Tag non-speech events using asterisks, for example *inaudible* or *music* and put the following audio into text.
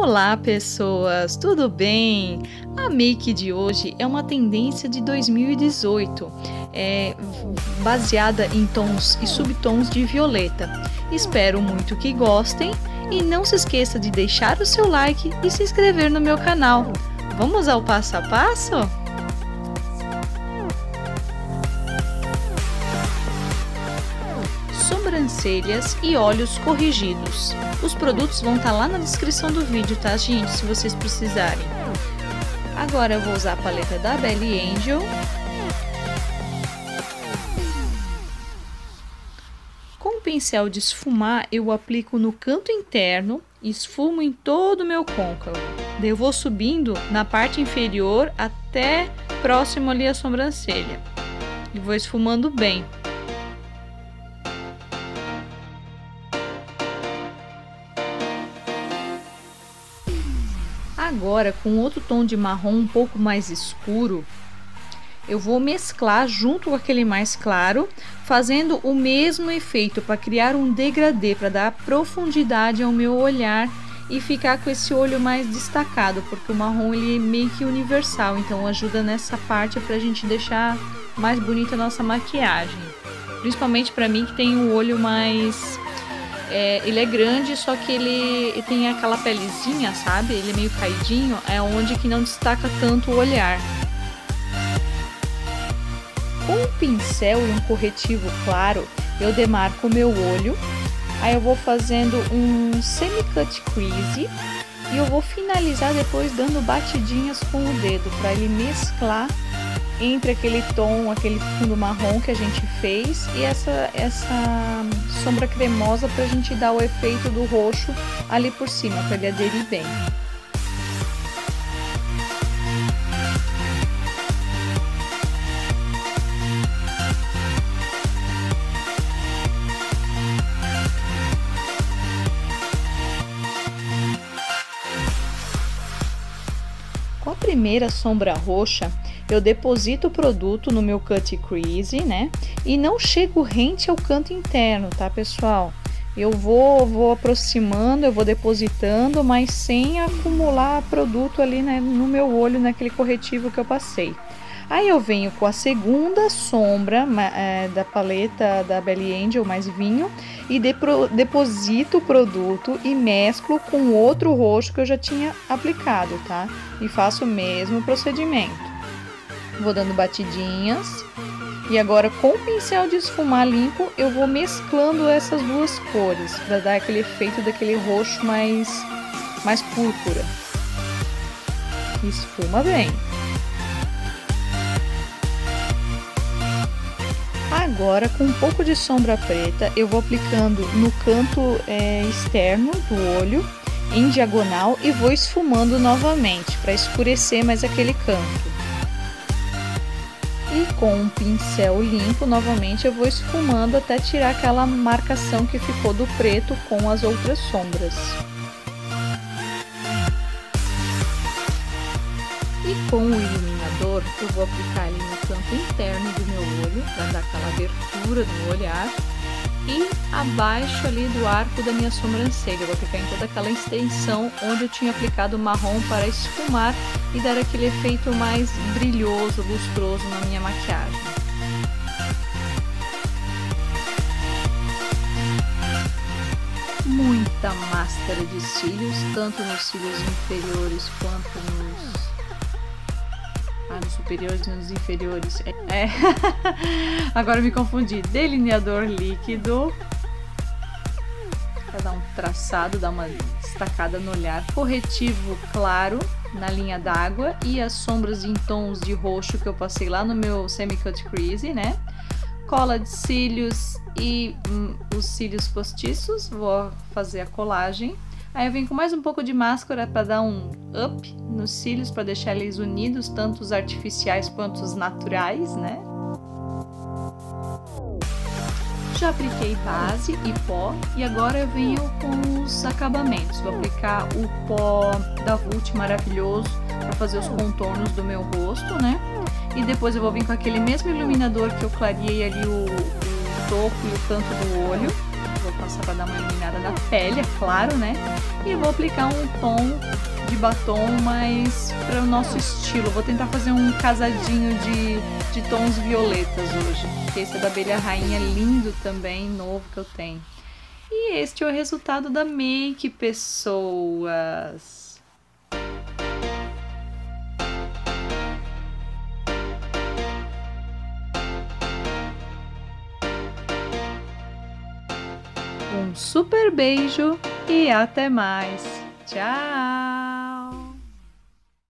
Olá, pessoas, tudo bem? A make de hoje é uma tendência de 2018, é, baseada em tons e subtons de violeta. Espero muito que gostem e não se esqueça de deixar o seu like e se inscrever no meu canal. Vamos ao passo a passo? Sobrancelhas e olhos corrigidos. Os produtos vão estar tá lá na descrição do vídeo, tá, gente? Se vocês precisarem. Agora eu vou usar a paleta da Belly Angel. Com o pincel de esfumar, eu aplico no canto interno e esfumo em todo o meu côncavo. Daí eu vou subindo na parte inferior até próximo ali à sobrancelha. E vou esfumando bem. Agora, com outro tom de marrom um pouco mais escuro, eu vou mesclar junto com aquele mais claro, fazendo o mesmo efeito para criar um degradê, para dar profundidade ao meu olhar e ficar com esse olho mais destacado, porque o marrom ele é meio que universal, então ajuda nessa parte para a gente deixar mais bonita a nossa maquiagem. Principalmente para mim que tem o olho mais é, ele é grande, só que ele tem aquela pelezinha, sabe? Ele é meio caidinho, é onde que não destaca tanto o olhar. Com um pincel e um corretivo claro, eu demarco o meu olho. Aí eu vou fazendo um semi-cut crease e eu vou finalizar depois dando batidinhas com o dedo para ele mesclar entre aquele tom, aquele fundo marrom que a gente fez e essa, essa sombra cremosa para a gente dar o efeito do roxo ali por cima, para ele aderir bem. Com a primeira sombra roxa, eu deposito o produto no meu cut crease, né? E não chego rente ao canto interno, tá, pessoal? Eu vou, vou aproximando, eu vou depositando, mas sem acumular produto ali né, no meu olho, naquele corretivo que eu passei. Aí eu venho com a segunda sombra é, da paleta da Belly Angel mais vinho e deposito o produto e mesclo com outro roxo que eu já tinha aplicado, tá? E faço o mesmo procedimento. Vou dando batidinhas. E agora com o pincel de esfumar limpo, eu vou mesclando essas duas cores para dar aquele efeito daquele roxo mais mais púrpura. Esfuma bem. Agora, com um pouco de sombra preta, eu vou aplicando no canto é, externo do olho, em diagonal, e vou esfumando novamente para escurecer mais aquele canto. E com um pincel limpo, novamente eu vou esfumando até tirar aquela marcação que ficou do preto com as outras sombras. E com o iluminador, eu vou aplicar ele no canto interno do meu olho, para dar aquela abertura no olhar e abaixo ali do arco da minha sobrancelha. Eu vou aplicar em toda aquela extensão onde eu tinha aplicado marrom para esfumar e dar aquele efeito mais brilhoso, lustroso na minha maquiagem. Muita máscara de cílios, tanto nos cílios inferiores quanto nos nos superiores e nos inferiores. É. *laughs* Agora me confundi. Delineador líquido. Para dar um traçado, dar uma destacada no olhar. Corretivo claro na linha d'água. E as sombras em tons de roxo que eu passei lá no meu semi-cut crease, né? Cola de cílios e hum, os cílios postiços. Vou fazer a colagem. Aí eu venho com mais um pouco de máscara para dar um up nos cílios, para deixar eles unidos, tanto os artificiais quanto os naturais, né? Já apliquei base e pó e agora eu venho com os acabamentos. Vou aplicar o pó da Vult maravilhoso para fazer os contornos do meu rosto, né? E depois eu vou vir com aquele mesmo iluminador que eu clareei ali o, o topo e o canto do olho. Só para dar uma iluminada na pele, é claro, né? E vou aplicar um tom de batom mais para o nosso estilo. Vou tentar fazer um casadinho de, de tons violetas hoje. Esse é da abelha rainha, lindo também, novo que eu tenho. E este é o resultado da make, pessoas. Um super beijo e até mais. Tchau!